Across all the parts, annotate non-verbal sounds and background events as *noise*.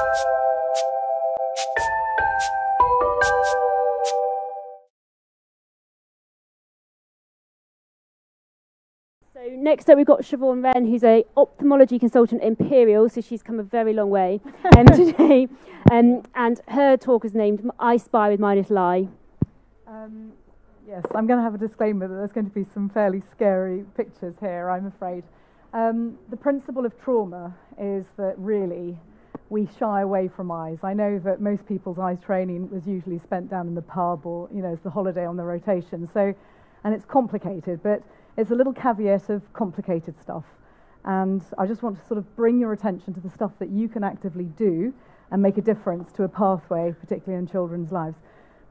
So next up we've got Siobhan Wren, who's a ophthalmology consultant at Imperial, so she's come a very long way *laughs* um, today. Um, and her talk is named I Spy with My Little Eye. Um, yes, I'm going to have a disclaimer that there's going to be some fairly scary pictures here, I'm afraid. Um, the principle of trauma is that really we shy away from eyes. I know that most people's eyes training was usually spent down in the pub or, you know, as the holiday on the rotation. So, and it's complicated, but it's a little caveat of complicated stuff. And I just want to sort of bring your attention to the stuff that you can actively do and make a difference to a pathway, particularly in children's lives.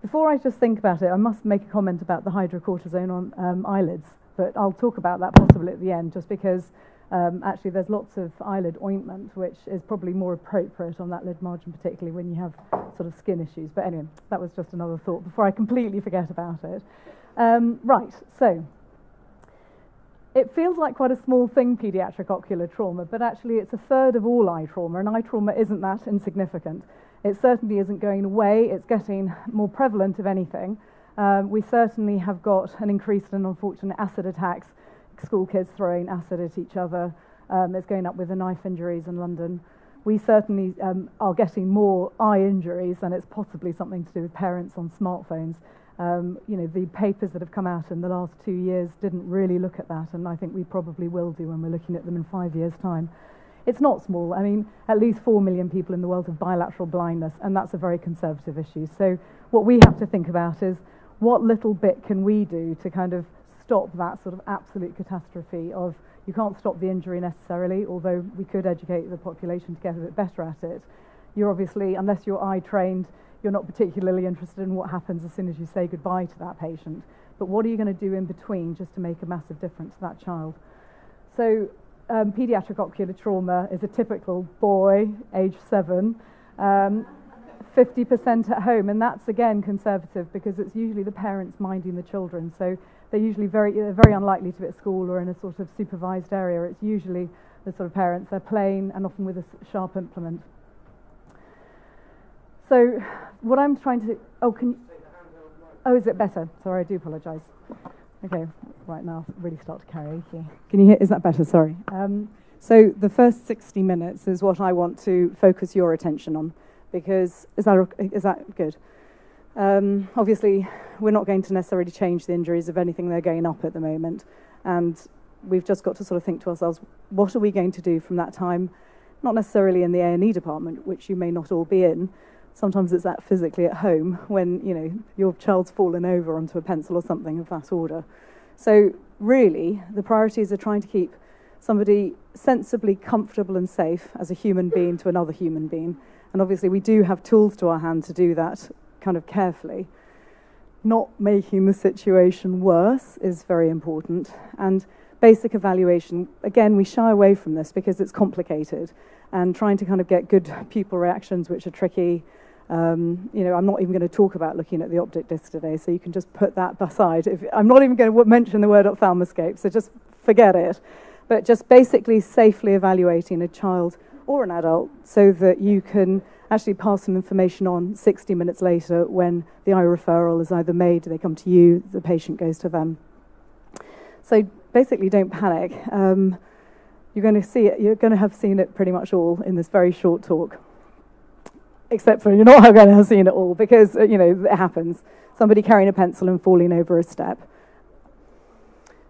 Before I just think about it, I must make a comment about the hydrocortisone on um, eyelids, but I'll talk about that possibly at the end, just because um, actually there's lots of eyelid ointment, which is probably more appropriate on that lid margin, particularly when you have sort of skin issues. But anyway, that was just another thought before I completely forget about it. Um, right, so it feels like quite a small thing, paediatric ocular trauma, but actually it's a third of all eye trauma, and eye trauma isn't that insignificant. It certainly isn't going away, it's getting more prevalent, if anything. Um, we certainly have got an increase in unfortunate acid attacks, school kids throwing acid at each other. Um, it's going up with the knife injuries in London. We certainly um, are getting more eye injuries, and it's possibly something to do with parents on smartphones. Um, you know, the papers that have come out in the last two years didn't really look at that, and I think we probably will do when we're looking at them in five years' time. It's not small. I mean, at least four million people in the world have bilateral blindness, and that's a very conservative issue. So, what we have to think about is what little bit can we do to kind of stop that sort of absolute catastrophe of you can't stop the injury necessarily, although we could educate the population to get a bit better at it. You're obviously, unless you're eye trained, you're not particularly interested in what happens as soon as you say goodbye to that patient. But what are you going to do in between just to make a massive difference to that child? So, um, pediatric ocular trauma is a typical boy, age seven, um, 50% at home, and that's again conservative because it's usually the parents minding the children. So they're usually very, they're very unlikely to be at school or in a sort of supervised area. It's usually the sort of parents, they're playing and often with a sharp implement. So, what I'm trying to. Oh, can. You, oh, is it better? Sorry, I do apologise. Okay, right now, really start to carry. Can you hear? Is that better? Sorry. Um, so, the first 60 minutes is what I want to focus your attention on because. Is that, is that good? Um, obviously, we're not going to necessarily change the injuries of anything they're going up at the moment. And we've just got to sort of think to ourselves, what are we going to do from that time? Not necessarily in the A&E department, which you may not all be in, Sometimes it's that physically at home when you know your child's fallen over onto a pencil or something of that order. So really, the priorities are trying to keep somebody sensibly comfortable and safe as a human being to another human being. And obviously, we do have tools to our hand to do that kind of carefully. Not making the situation worse is very important. And basic evaluation, again, we shy away from this because it's complicated. And trying to kind of get good *laughs* pupil reactions, which are tricky, um, you know, I'm not even going to talk about looking at the optic disc today, so you can just put that aside. If, I'm not even going to mention the word ophthalmoscope, so just forget it. But just basically safely evaluating a child or an adult so that you can actually pass some information on 60 minutes later when the eye referral is either made, they come to you, the patient goes to them. So basically, don't panic. Um, you're going to see it. You're going to have seen it pretty much all in this very short talk except for you're not *laughs* going to have seen it all because, uh, you know, it happens. Somebody carrying a pencil and falling over a step.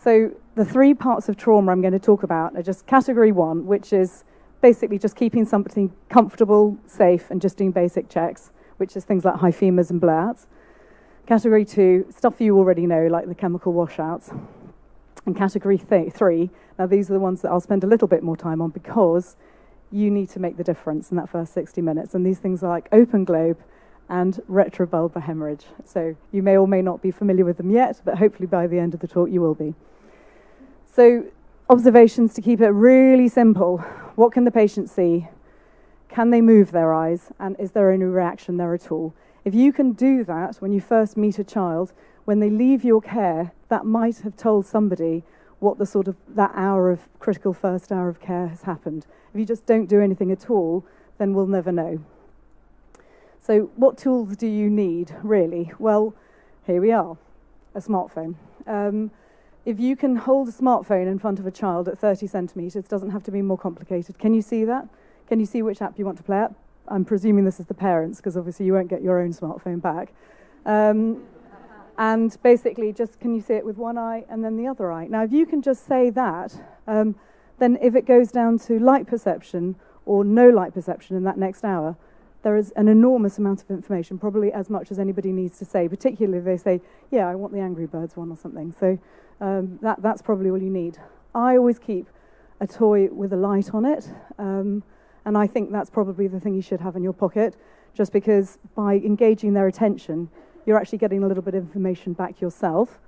So the three parts of trauma I'm going to talk about are just category one, which is basically just keeping something comfortable, safe, and just doing basic checks, which is things like hyphemas and blowouts. Category two, stuff you already know, like the chemical washouts. And category th- three, now these are the ones that I'll spend a little bit more time on because you need to make the difference in that first 60 minutes. And these things are like open globe and retrobulbar hemorrhage. So you may or may not be familiar with them yet, but hopefully by the end of the talk you will be. So, observations to keep it really simple. What can the patient see? Can they move their eyes? And is there any reaction there at all? If you can do that when you first meet a child, when they leave your care, that might have told somebody what the sort of that hour of critical first hour of care has happened. If you just don't do anything at all, then we'll never know. So, what tools do you need, really? Well, here we are a smartphone. Um, if you can hold a smartphone in front of a child at 30 centimetres, it doesn't have to be more complicated. Can you see that? Can you see which app you want to play at? I'm presuming this is the parents, because obviously you won't get your own smartphone back. Um, and basically, just can you see it with one eye and then the other eye? Now, if you can just say that, um, then if it goes down to light perception or no light perception in that next hour, there is an enormous amount of information, probably as much as anybody needs to say, particularly if they say, yeah, I want the Angry Birds one or something. So um, that, that's probably all you need. I always keep a toy with a light on it, um, and I think that's probably the thing you should have in your pocket, just because by engaging their attention, you're actually getting a little bit of information back yourself.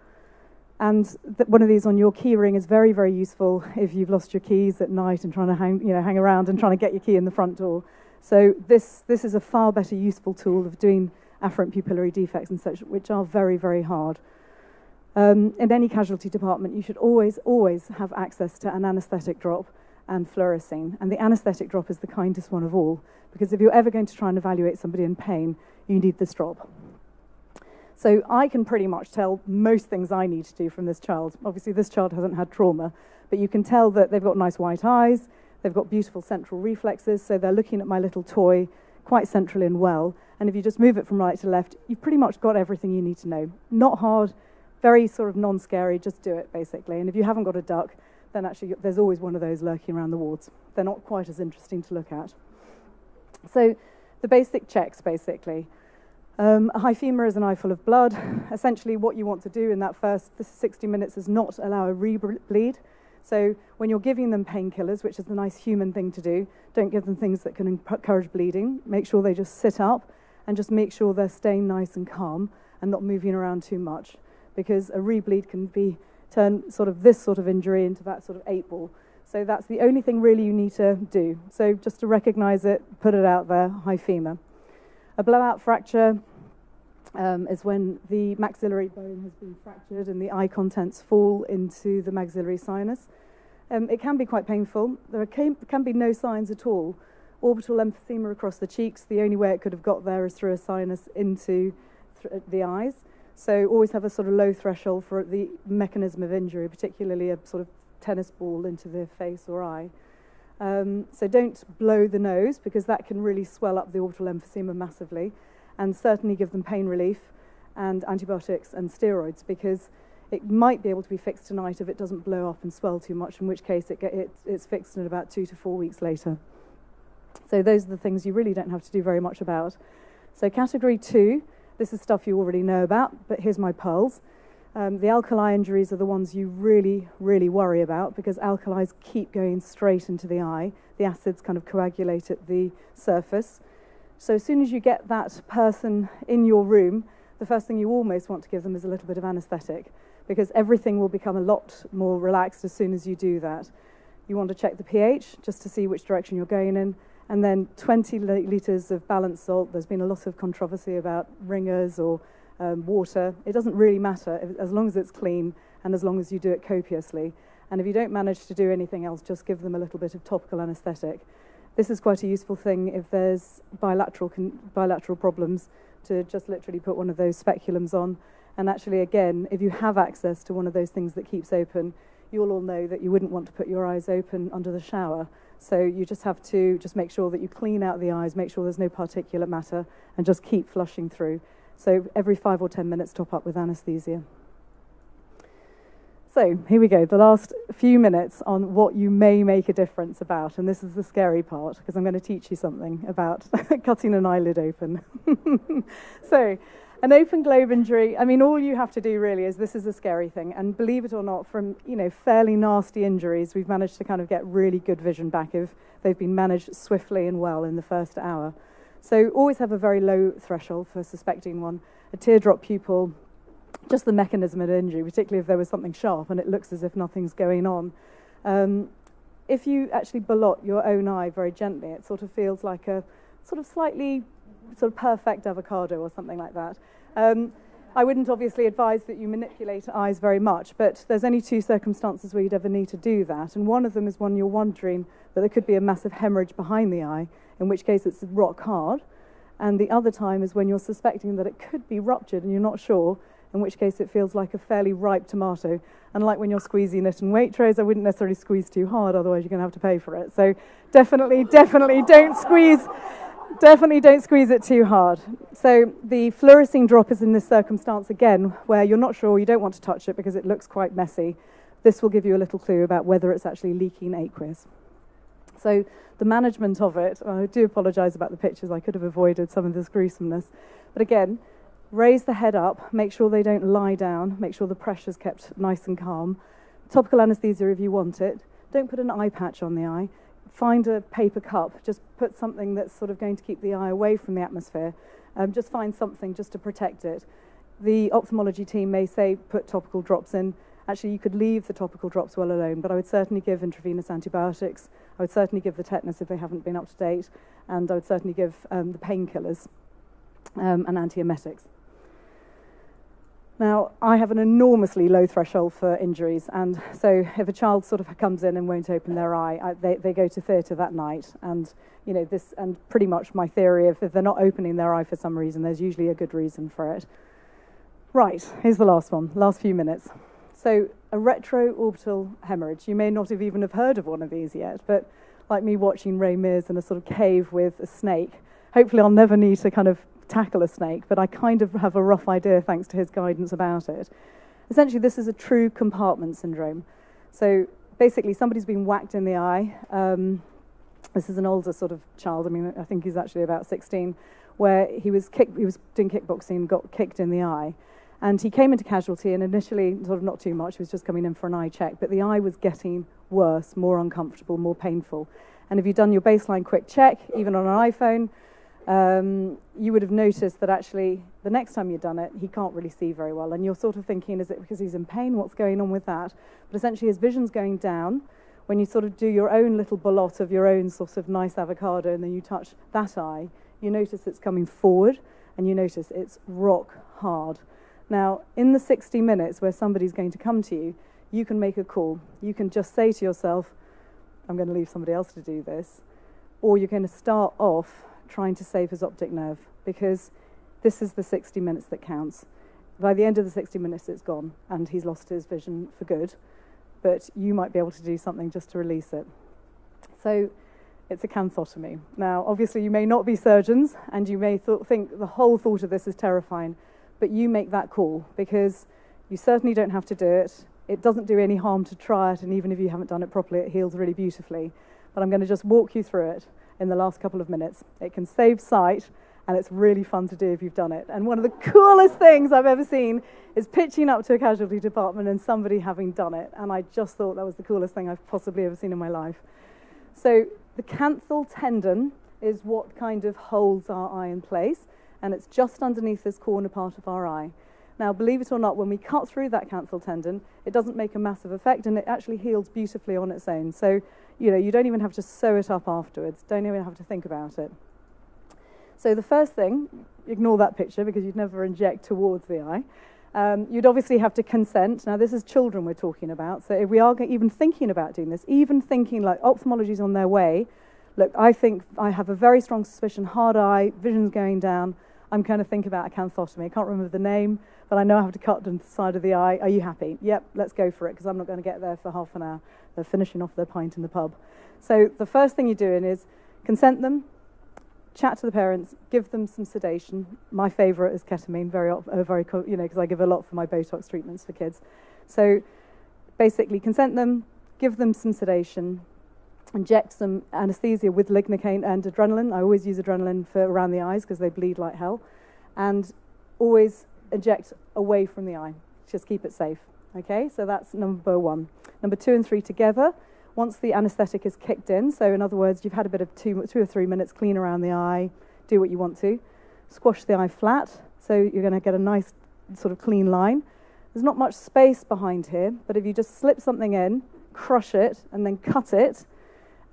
And th- one of these on your keyring is very, very useful if you've lost your keys at night and trying to hang, you know, hang around and trying to get your key in the front door. So this, this is a far better useful tool of doing afferent pupillary defects and such, which are very, very hard. Um, in any casualty department, you should always, always have access to an anaesthetic drop and fluorescein. And the anaesthetic drop is the kindest one of all, because if you're ever going to try and evaluate somebody in pain, you need this drop. So I can pretty much tell most things I need to do from this child. Obviously, this child hasn't had trauma, but you can tell that they've got nice white eyes, they've got beautiful central reflexes, so they're looking at my little toy quite centrally and well. And if you just move it from right to left, you've pretty much got everything you need to know. Not hard, very sort of non scary, just do it basically. And if you haven't got a duck, then actually there's always one of those lurking around the wards. They're not quite as interesting to look at. So, the basic checks basically. Um, a hyphema is an eye full of blood. Essentially, what you want to do in that first 60 minutes is not allow a rebleed. So, when you're giving them painkillers, which is a nice human thing to do, don't give them things that can encourage bleeding. Make sure they just sit up and just make sure they're staying nice and calm and not moving around too much. Because a rebleed can be turn sort of this sort of injury into that sort of eight ball. So that's the only thing really you need to do. So just to recognize it, put it out there, hyphema. A blowout fracture um, is when the maxillary bone has been fractured and the eye contents fall into the maxillary sinus. Um, it can be quite painful. There can, can be no signs at all. Orbital emphysema across the cheeks, the only way it could have got there is through a sinus into th- the eyes. So always have a sort of low threshold for the mechanism of injury, particularly a sort of tennis ball into the face or eye. Um, so don't blow the nose because that can really swell up the orbital emphysema massively, and certainly give them pain relief and antibiotics and steroids because it might be able to be fixed tonight if it doesn't blow up and swell too much, in which case it get, it, it's fixed in about two to four weeks later. So those are the things you really don't have to do very much about. So category two, this is stuff you already know about, but here's my pearls. Um, the alkali injuries are the ones you really, really worry about because alkalis keep going straight into the eye. The acids kind of coagulate at the surface. So as soon as you get that person in your room, the first thing you almost want to give them is a little bit of anesthetic because everything will become a lot more relaxed as soon as you do that. You want to check the pH just to see which direction you're going in. And then 20 litres of balanced salt. There's been a lot of controversy about Ringer's or um, water. It doesn't really matter as long as it's clean and as long as you do it copiously. And if you don't manage to do anything else, just give them a little bit of topical anaesthetic. this is quite a useful thing if there's bilateral, bilateral problems to just literally put one of those speculums on. And actually, again, if you have access to one of those things that keeps open, you'll all know that you wouldn't want to put your eyes open under the shower. So you just have to just make sure that you clean out the eyes, make sure there's no particulate matter, and just keep flushing through. So every five or 10 minutes, top up with anaesthesia. So here we go, the last few minutes on what you may make a difference about. And this is the scary part because I'm going to teach you something about *laughs* cutting an eyelid open. *laughs* so, an open globe injury, I mean, all you have to do really is this is a scary thing. And believe it or not, from you know fairly nasty injuries, we've managed to kind of get really good vision back if they've been managed swiftly and well in the first hour. So always have a very low threshold for suspecting one. A teardrop pupil, just the mechanism of injury, particularly if there was something sharp and it looks as if nothing's going on. Um, if you actually ballot your own eye very gently, it sort of feels like a sort of slightly sort of perfect avocado or something like that. Um, I wouldn't obviously advise that you manipulate eyes very much, but there's only two circumstances where you'd ever need to do that. And one of them is when you're wondering that there could be a massive hemorrhage behind the eye, in which case it's rock hard. And the other time is when you're suspecting that it could be ruptured and you're not sure, in which case it feels like a fairly ripe tomato. And like when you're squeezing it in Waitrose, I wouldn't necessarily squeeze too hard, otherwise you're going to have to pay for it. So definitely, definitely don't squeeze Definitely don't squeeze it too hard. So the fluorescein drop is in this circumstance again, where you're not sure, you don't want to touch it because it looks quite messy. This will give you a little clue about whether it's actually leaking aqueous. So the management of it, I do apologise about the pictures, I could have avoided some of this gruesomeness. But again, raise the head up, make sure they don't lie down, make sure the pressure's kept nice and calm. Topical anaesthesia if you want it. Don't put an eye patch on the eye find a paper cup, just put something that's sort of going to keep the eye away from the atmosphere. Um, just find something just to protect it. The ophthalmology team may say put topical drops in. Actually, you could leave the topical drops well alone, but I would certainly give intravenous antibiotics. I would certainly give the tetanus if they haven't been up to date, and I would certainly give um, the painkillers um, and antiemetics. Now, I have an enormously low threshold for injuries, and so if a child sort of comes in and won't open their eye, I, they, they go to theatre that night. And, you know, this, and pretty much my theory of if they're not opening their eye for some reason, there's usually a good reason for it. Right, here's the last one, last few minutes. So, a retroorbital hemorrhage. You may not have even have heard of one of these yet, but like me watching Ray Mears in a sort of cave with a snake, hopefully I'll never need to kind of tackle a snake, but I kind of have a rough idea thanks to his guidance about it. Essentially, this is a true compartment syndrome. So basically, somebody's been whacked in the eye. Um, this is an older sort of child. I mean, I think he's actually about 16, where he was kick, he was doing kickboxing, got kicked in the eye, and he came into casualty. And initially, sort of not too much. He was just coming in for an eye check, but the eye was getting worse, more uncomfortable, more painful. And if you've done your baseline quick check, even on an iPhone, um, you would have noticed that actually the next time you've done it, he can't really see very well. And you're sort of thinking, is it because he's in pain? What's going on with that? But essentially, his vision's going down. When you sort of do your own little bolot of your own sort of nice avocado and then you touch that eye, you notice it's coming forward and you notice it's rock hard. Now, in the 60 minutes where somebody's going to come to you, you can make a call. You can just say to yourself, I'm going to leave somebody else to do this. Or you're going to start off trying to save his optic nerve because this is the 60 minutes that counts. By the end of the 60 minutes, it's gone and he's lost his vision for good. But you might be able to do something just to release it. So it's a canthotomy. Now, obviously, you may not be surgeons and you may th- think the whole thought of this is terrifying, but you make that call because you certainly don't have to do it. It doesn't do any harm to try it, and even if you haven't done it properly, it heals really beautifully. But I'm going to just walk you through it in the last couple of minutes. It can save sight, and it's really fun to do if you've done it. And one of the *laughs* coolest things I've ever seen is pitching up to a casualty department and somebody having done it. And I just thought that was the coolest thing I've possibly ever seen in my life. So, the canthal tendon is what kind of holds our eye in place, and it's just underneath this corner part of our eye. Now, believe it or not, when we cut through that canthal tendon, it doesn't make a massive effect and it actually heals beautifully on its own. So, you know, you don't even have to sew it up afterwards, don't even have to think about it. So, the first thing, ignore that picture because you'd never inject towards the eye. Um, you'd obviously have to consent. Now, this is children we're talking about. So, if we are even thinking about doing this, even thinking like ophthalmology's on their way, look, I think I have a very strong suspicion, hard eye, vision's going down. I'm going to think about a canthotomy. I can't remember the name, but I know I have to cut the side of the eye. Are you happy? Yep, let's go for it because I'm not going to get there for half an hour. They're finishing off their pint in the pub. So the first thing you're doing is consent them, chat to the parents, give them some sedation. My favourite is ketamine, very, uh, very, you know, because I give a lot for my Botox treatments for kids. So basically, consent them, give them some sedation, inject some anesthesia with lignocaine and adrenaline. I always use adrenaline for around the eyes because they bleed like hell. And always inject away from the eye. Just keep it safe. Okay, so that's number one. Number two and three together. Once the anesthetic is kicked in, so in other words, you've had a bit of two, two or three minutes clean around the eye, do what you want to. Squash the eye flat, so you're going to get a nice sort of clean line. There's not much space behind here, but if you just slip something in, crush it, and then cut it,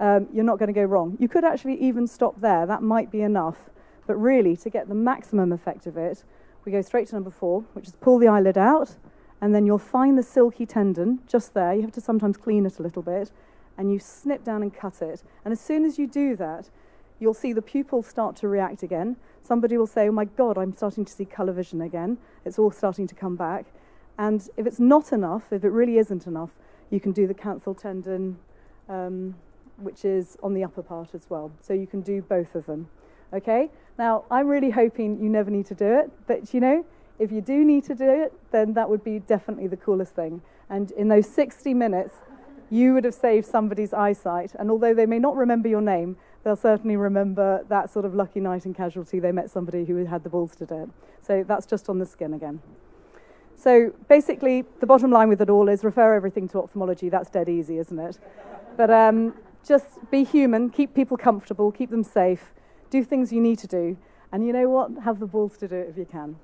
um, you're not going to go wrong. You could actually even stop there, that might be enough. But really, to get the maximum effect of it, we go straight to number four, which is pull the eyelid out, and then you'll find the silky tendon just there. You have to sometimes clean it a little bit, and you snip down and cut it. And as soon as you do that, you'll see the pupil start to react again. Somebody will say, Oh my God, I'm starting to see colour vision again. It's all starting to come back. And if it's not enough, if it really isn't enough, you can do the canthal tendon, um, which is on the upper part as well. So you can do both of them. Okay? Now, I'm really hoping you never need to do it, but you know, if you do need to do it, then that would be definitely the coolest thing. And in those 60 minutes, you would have saved somebody's eyesight. And although they may not remember your name, they'll certainly remember that sort of lucky night in casualty they met somebody who had the balls to do it. So that's just on the skin again. So basically, the bottom line with it all is refer everything to ophthalmology. That's dead easy, isn't it? But um, just be human, keep people comfortable, keep them safe, do things you need to do, and you know what? Have the balls to do it if you can.